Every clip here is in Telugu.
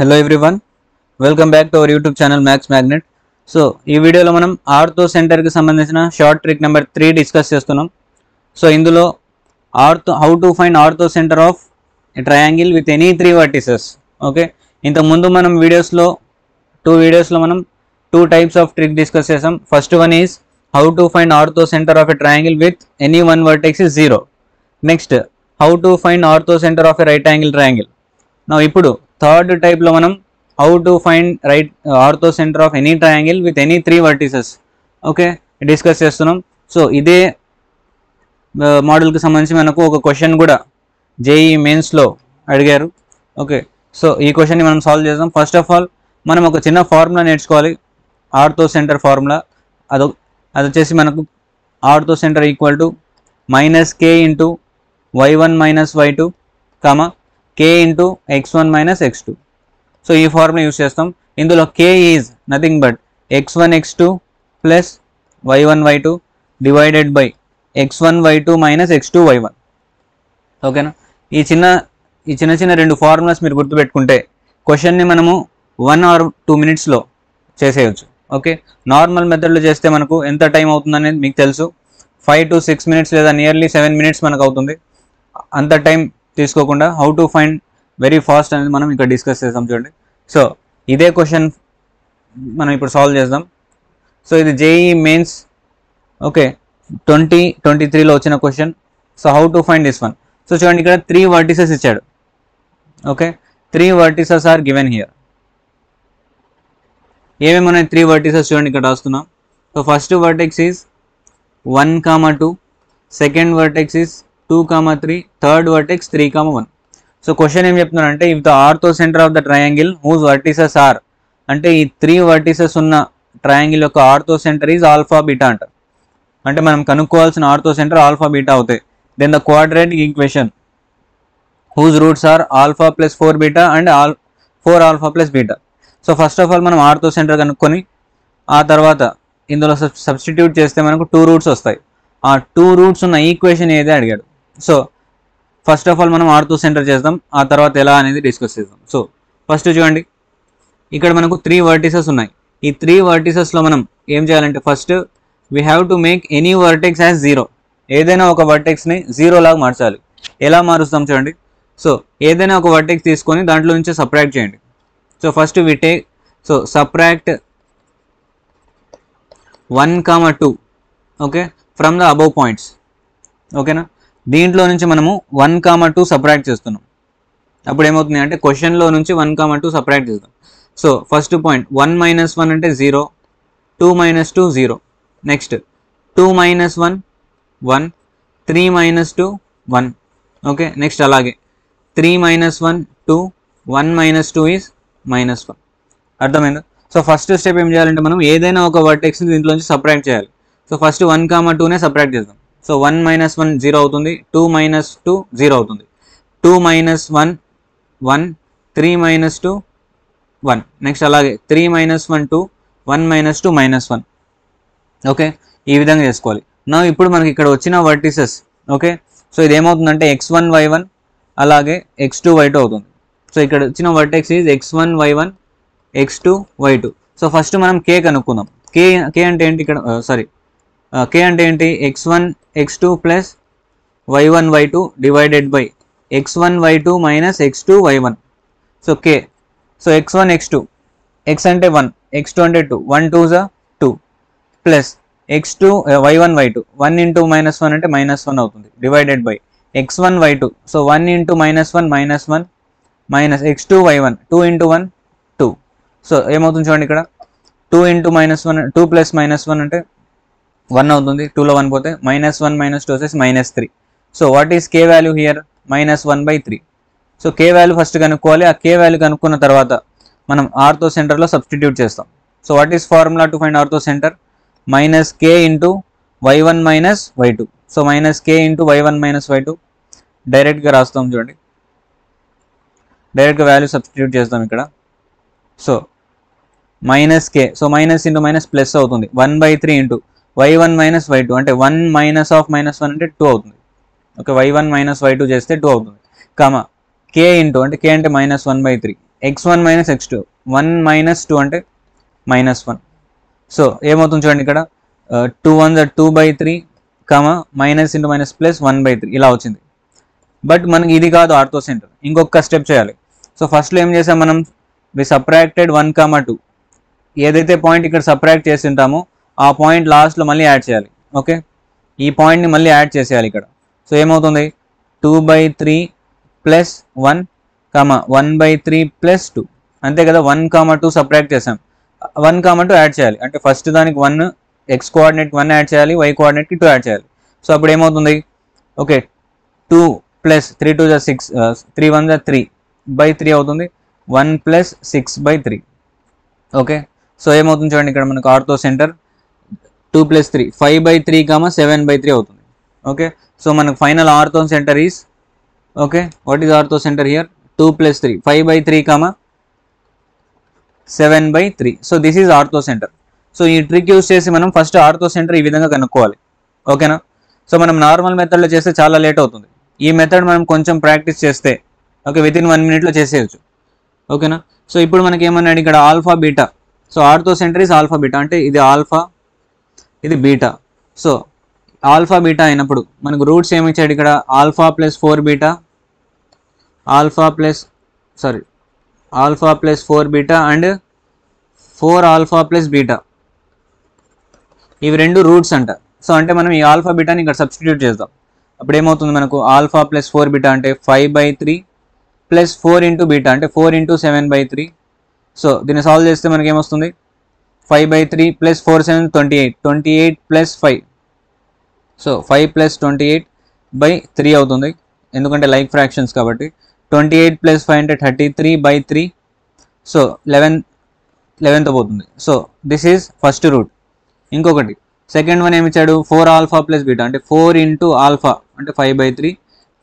Hello everyone welcome back to our YouTube channel max magnet so ఈ వీడియోలో మనం ఆర్థో సెంటర్కి సంబంధించిన short trick number three discuss చేస్తున్నాం. సో ఇందులో ortho how to find orthocentre of triangle with any three vertices okay ఇంతకుముందు మనం వీడియోస్లో టూ వీడియోస్లో మనం two types of trick discuss చేసాం. First one is how to find orthocentre of a triangle with any one vertex is zero next how to find orthocentre of a right angle triangle నా ఇప్పుడు థర్డ్ టైప్లో మనం how to find right orthocentre of any triangle with any three vertices okay discuss చేస్తున్నాం. సో ఇదే uh, మోడల్కి సంబంధించి మనకు ఒక క్వశ్చన్ కూడా జేఈ మెయిన్స్లో అడిగారు. ఓకే సో ఈ క్వశ్చన్ని మనం సాల్వ్ చేద్దాం. ఫస్ట్ ఆఫ్ ఆల్ మనం ఒక చిన్న ఫార్ములా నేర్చుకోవాలి. ఆర్థో సెంటర్ ఫార్ములా అదొ అది వచ్చేసి మనకు orthocentre equal to minus K into Y one minus Y two comma K into X one minus X two so ఈ ఫార్ములా యూస్ చేస్తాం. ఇందులో K is nothing but X one X two plus Y one Y two divided by X one Y two minus X two Y one ఓకేనా ఈ చిన్న ఈ చిన్న చిన్న రెండు ఫార్ములాస్ మీరు గుర్తుపెట్టుకుంటే క్వశ్చన్ని మనము వన్ ఆర్ టూ మినిట్స్లో చేసేయచ్చు. ఓకే నార్మల్ మెథడ్లో చేస్తే మనకు ఎంత టైం అవుతుంది అనేది మీకు తెలుసు. ఫైవ్ టు సిక్స్ మినిట్స్ లేదా నియర్లీ సెవెన్ మినిట్స్ మనకు అవుతుంది. అంత టైం తీసుకోకుండా how to find very fast అనేది మనం ఇక్కడ డిస్కస్ చేస్తాం చూడండి. సో ఇదే క్వశ్చన్ మనం ఇప్పుడు సాల్వ్ చేద్దాం. సో ఇది JEE mains okay twenty twenty త్రీలో వచ్చిన question so how to find this one so చూడండి ఇక్కడ త్రీ వర్టిసెస్ ఇచ్చాడు. Okay three vertices are given here ఏమేమి ఉన్నాయి త్రీ వర్టిసెస్ చూడండి ఇక్కడ రాస్తున్నాం. So first vertex is one comma two second vertex is two comma three third vertex three comma one so question ఏం చెప్తున్నానంటే if the orthocentre of the triangle whose vertices are అంటే ఈ త్రీ వర్టిసెస్ ఉన్న ట్రయాంగిల్ యొక్క orthocentre is alpha beta అంటారు అంటే. మనం కనుక్కోవాల్సిన ఆర్తో సెంటర్ ఆల్ఫా బీటా అవుతాయి. Then the quadratic equation whose roots are alpha plus four beta and all four alpha plus beta so first of all మనం ఆర్తో సెంటర్ కనుక్కొని ఆ తర్వాత ఇందులో సబ్స్టిట్యూట్ చేస్తే మనకు టూ రూట్స్ వస్తాయి. ఆ టూ రూట్స్ ఉన్న ఈక్వేషన్ ఏదే అడిగాడు? సో ఫస్ట్ ఆఫ్ ఆల్ మనం ఆర్తో సెంటర్ చేద్దాం. ఆ తర్వాత ఎలా అనేది డిస్కస్ చేద్దాం. సో ఫస్ట్ చూడండి. ఇక్కడ మనకు త్రీ వర్టిసెస్ ఉన్నాయి. ఈ త్రీ వర్టిసెస్లో మనం ఏం చేయాలంటే first we have to make any vertex as zero ఏదైనా ఒక వర్టెక్స్ని జీరో లాగా మార్చాలి. ఎలా మారుస్తాం చూడండి. సో ఏదైనా ఒక వర్టెక్స్ తీసుకొని దాంట్లో నుంచి సపరేట్ చేయండి. So first we take so subtract one comma two okay from the above points ఓకేనా దీంట్లో నుంచి మనము వన్ కామ టూ సపరేట్ చేస్తున్నాం. అప్పుడు ఏమవుతుంది అంటే క్వశ్చన్లో నుంచి వన్ కామ టూ సపరేట్ చేస్తాం so first point one minus one అంటే zero two minus two zero next two minus one one three minus two one okay next అలాగే. Three minus one two one minus two is minus one అర్థమైందా? సో ఫస్ట్ స్టెప్ ఏం చేయాలంటే మనం ఏదైనా ఒక వర్టెక్స్ని దీంట్లోంచి సపరేట్ చేయాలి. సో ఫస్ట్ వన్ కామా టూనే సపరేట్ చేద్దాం. So one minus one zero అవుతుంది టూ మైనస్ టూ జీరో అవుతుంది. Two minus one one three minus two one. Next అలాగే three minus one two one minus two minus one. Okay? ఈ విధంగా చేసుకోవాలి. నా ఇప్పుడు మనకి ఇక్కడ వచ్చిన వర్టిసెస్ ఓకే? సో ఇది ఏమవుతుందంటే ఎక్స్ వన్ వై వన్ అలాగే ఎక్స్ టూ వై టూ అవుతుంది. సో ఇక్కడ వచ్చిన vertex is X one Y one X two Y two so first మనం కే కనుక్కుందాం. కే కే అంటే ఏంటి ఇక్కడ? Uh, సారీ కే అంటే ఏంటి? X one X two plus Y one Y two divided by X one Y two minus X two Y one so K so X one X two X అంటే వన్ ఎక్స్ టూ అంటే టూ వన్ టూ జా two plus X two Y one Y two one into minus one అంటే మైనస్ వన్ అవుతుంది. Divided by X one Y two so one into minus one minus one minus X two Y one two into one two so ఏమవుతుంది చూడండి ఇక్కడ? Two into minus one two plus minus one అంటే వన్ అవుతుంది టూలో వన్ పోతే మైనస్ వన్ మైనస్ టూ వచ్చేసి minus three so what is K value here minus one by three so K value first కనుక్కోవాలి. ఆ కే వాల్యూ కనుక్కున్న తర్వాత మనం ఆర్తో సెంటర్లో సబ్స్టిట్యూట్ చేస్తాం. So what is formula to find orthocentre minus K into Y one minus Y two so minus K into Y one minus Y two డైరెక్ట్గా రాస్తాం చూడండి. డైరెక్ట్గా వాల్యూ సబ్స్టిట్యూట్ చేస్తాం ఇక్కడ. So minus K so minus into minus plus అవుతుంది. One by three into Y one minus Y two అంటే one minus of minus one అంటే టూ అవుతుంది. Okay Y one minus Y two చేస్తే టూ అవుతుంది. కమ కే ఇంటూ అంటే కే అంటే minus one by three X one minus X two one minus two అంటే మైనస్ వన్ సో ఏమవుతుంది చూడండి ఇక్కడ? Two one the two by three comma minus into minus plus one by three ఇలా వచ్చింది. బట్ మనకి ఇది కాదు ఆర్థో సెంటర్ ఇంకొక స్టెప్ చేయాలి. సో ఫస్ట్లో ఏం చేసాం మనం? We subtracted one comma two ఏదైతే పాయింట్ ఇక్కడ సపరాక్ట్ చేసి ఉంటామో ఆ పాయింట్ లాస్ట్లో మళ్ళీ యాడ్ చేయాలి. ఓకే ఈ పాయింట్ని మళ్ళీ యాడ్ చేసేయాలి ఇక్కడ. సో ఏమవుతుంది? Two by three plus one comma one by three plus two అంతే కదా? వన్ కామా టూ సపరేట్ చేసాం. వన్ కామ టూ యాడ్ చేయాలి. అంటే ఫస్ట్ దానికి one X coordinate one add చేయాలి వై కోఆర్డినేట్కి టూ యాడ్ చేయాలి. సో అప్పుడు ఏమవుతుంది? Okay two plus three two జా సిక్స్ త్రీ వన్ జా త్రీ బై త్రీ అవుతుంది. One plus six by three okay so ఏమవుతుంది చూడండి ఇక్కడ మనకు ortho centre two plus three five by three comma seven by three అవుతుంది. ఓకే? సో మనకు final orthocentre is okay? What is orthocentre here? Two plus three five by three comma seven by three. So this is orthocentre. So ఈ ట్రిక్ యూస్ చేసి మనం ఫస్ట్ ఆర్థో సెంటర్ ఈ విధంగా కనుక్కోవాలి. ఓకేనా? సో మనం నార్మల్ మెథడ్లో చేస్తే చాలా లేట్ అవుతుంది. ఈ మెథడ్ మనం కొంచెం ప్రాక్టీస్ చేస్తే ఓకే? విత్ ఇన్ వన్ మినిట్లో చేసేయచ్చు. ఓకేనా? సో ఇప్పుడు మనకి ఏమన్నాడు ఇక్కడ alpha beta. So orthocentre is alpha beta. అంటే ఇది ఆల్ఫా ఇది బీటా. సో ఆల్ఫా బీటా అయినప్పుడు మనకు రూట్స్ ఏమి ఇచ్చాడు ఇక్కడ? Alpha plus four beta. Alpha plus sorry alpha plus four beta and four alpha plus beta. ఇవి రెండు రూట్స్ అంట. సో అంటే మనం ఈ ఆల్ఫా బీటాని ఇక్కడ సబ్స్టిట్యూట్ చేద్దాం. అప్పుడు ఏమవుతుంది మనకు? ఆల్ఫా ప్లస్ ఫోర్ బీటా అంటే five by three plus four into beta అంటే four into seven by three. So దీన్ని సాల్వ్ చేస్తే మనకి ఏమొస్తుంది five by three plus four seven twenty eight twenty eight plus five so five plus twenty eight by three అవుతుంది. ఎందుకంటే లైక్ ఫ్రాక్షన్స్ కాబట్టి. ట్వంటీ ఎయిట్ ప్లస్ ఫైవ్ అంటే thirty three by three so eleven eleventh పోతుంది. So this is first root ఇంకొకటి. సెకండ్ వన్ ఏమిచ్చాడు? ఫోర్ ఆల్ఫా ప్లస్ బీటా అంటే ఫోర్ ఇంటూ ఆల్ఫా అంటే five by three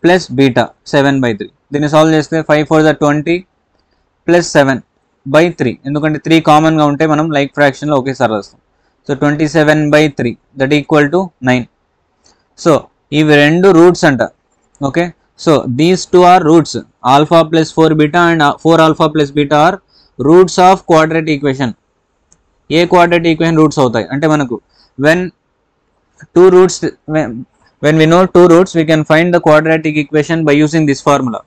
plus beta seven by three దీన్ని సాల్వ్ చేస్తే five four the twenty plus seven by three ఎందుకంటే త్రీ కామన్గా ఉంటే మనం లైక్ ఫ్రాక్షన్లో ఒకేసారి రాస్తాం. So twenty seven by three that equal to nine so ఇవి రెండు రూట్స్ అంట. Okay so these two are roots alpha plus four beta and four alpha plus beta are roots of quadrate equation A quadrate equation roots అవుతాయి? అంటే మనకు when two roots when we know two roots we can find the quadratic equation by using this formula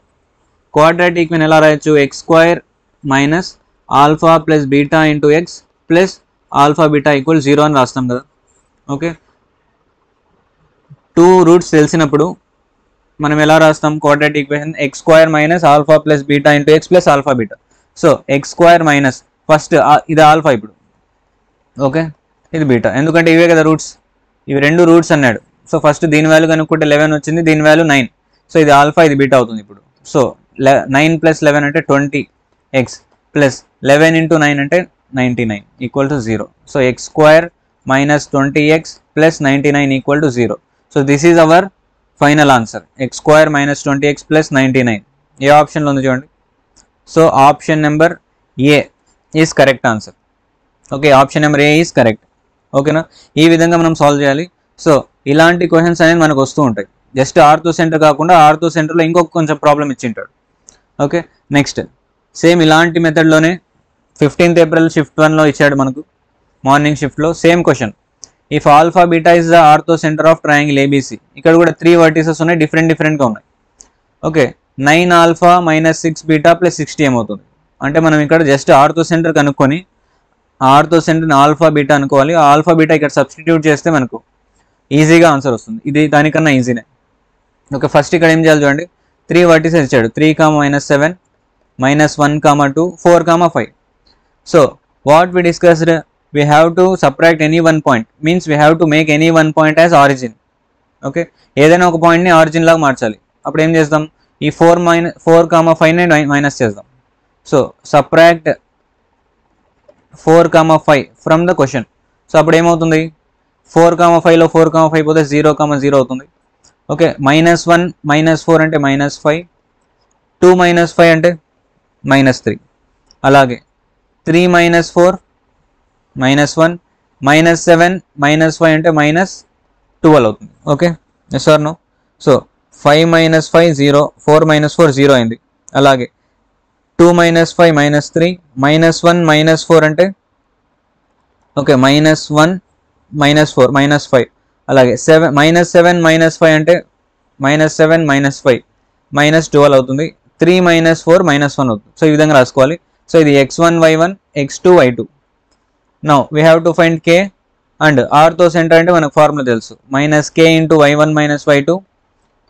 quadratic equation ఎలా రాయొచ్చు? X square minus alpha plus beta into x plus alpha beta equal zero అని రాస్తాం కదా. ఓకే? టూ రూట్స్ తెలిసినప్పుడు మనం ఎలా రాస్తాం? Quadratic equation x square minus alpha plus beta into x plus alpha beta. So x square minus first ఇది ఆల్ఫా ఇప్పుడు. ఓకే? ఇది బీటా. ఎందుకంటే ఇవే కదా రూట్స్. ఇవి రెండు రూట్స్ అన్నాడు. సో ఫస్ట్ దీని వాల్యూ కనుక్కుంటే లెవెన్ వచ్చింది దీని వాల్యూ నైన్. సో ఇది ఆల్ఫా ఇది బీటా అవుతుంది ఇప్పుడు. సో నైన్ ప్లస్ లెవెన్ అంటే twenty x. Plus eleven into nine అంటే ninety nine equal to zero. So x square minus twenty x plus ninety nine equal to zero. So this is our final answer. X square minus twenty x plus ninety nine. A ఆప్షన్లో ఉంది చూడండి. So option number A is correct answer. Okay option number A is correct. ఓకేనా? ఈ విధంగా మనం సాల్వ్ చేయాలి. సో ఇలాంటి క్వశ్చన్స్ అనేది మనకు వస్తూ ఉంటాయి. జస్ట్ ఆర్తో సెంటర్ కాకుండా ఆర్తో సెంటర్లో ఇంకొక కొంచెం ప్రాబ్లం ఇచ్చింటాడు ఓకే నెక్స్ట్ సేమ్ ఇలాంటి మెథడ్లోనే ఫిఫ్టీన్త్ ఏప్రిల్ షిఫ్ట్ వన్లో ఇచ్చాడు మనకు మార్నింగ్ షిఫ్ట్లో same question if alpha beta is the ortho centre of triangle ABC ఇక్కడ కూడా త్రీ వర్టీసెస్ ఉన్నాయి డిఫరెంట్ డిఫరెంట్గా ఉన్నాయి. Okay nine alpha minus six beta plus sixty ఏమవుతుంది అంటే మనం ఇక్కడ జస్ట్ ఆర్థో సెంటర్ కనుక్కొని ఆర్థో సెంటర్ని ఆల్ఫా బీటా అనుకోవాలి. ఆ ఆల్ఫా బీటా ఇక్కడ సబ్స్టిట్యూట్ చేస్తే మనకు ఈజీగా ఆన్సర్ వస్తుంది. ఇది దానికన్నా ఈజీనే ఓకే ఫస్ట్ ఇక్కడ ఏం చేయాలి చూడండి. త్రీ వర్టీసెస్ ఇచ్చాడు. త్రీ కా minus seven minus one comma two four comma five so what we discussed we have to subtract any one point means we have to make any one point as origin okay ఏదైనా ఒక పాయింట్ని ఆరిజిన్ లాగా మార్చాలి. అప్పుడు ఏం చేద్దాం ఈ ఫోర్ మైనస్ ఫోర్ కామా ఫైవ్ని మైనస్ చేద్దాం so subtract four comma five from the question so అప్పుడు ఏమవుతుంది? ఫోర్ కామా ఫైవ్లో ఫోర్ కామా ఫైవ్ పోతే జీరో కామా జీరో అవుతుంది. Okay minus one minus four అంటే minus five two minus five అంటే మైనస్ త్రీ అలాగే three minus four minus one minus seven minus five అంటే మైనస్ ట్వెల్వ్ అవుతుంది. Okay yes or no so five minus five zero four minus four zero అయింది. అలాగే two minus five minus three minus one minus four అంటే? Okay minus one minus four minus five అలాగే seven minus seven minus five అంటే? Minus seven minus five minus twelve అవుతుంది. Three minus four minus one అవుతుంది. సో ఈ విధంగా రాసుకోవాలి. సో ఇది x one y one x two y two. Now we have to find k and ortho centre అంటే మనకు ఫార్ములా తెలుసు. Minus k into y one minus y two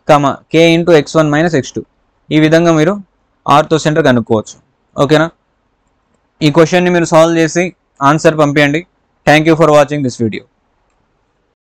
comma k into x one minus x two. ఈ విధంగా మీరు ఆర్తో సెంటర్ కనుక్కోవచ్చు. ఓకేనా ఈ క్వశ్చన్ని మీరు సాల్వ్ చేసి ఆన్సర్ పంపించండి thank you for watching this video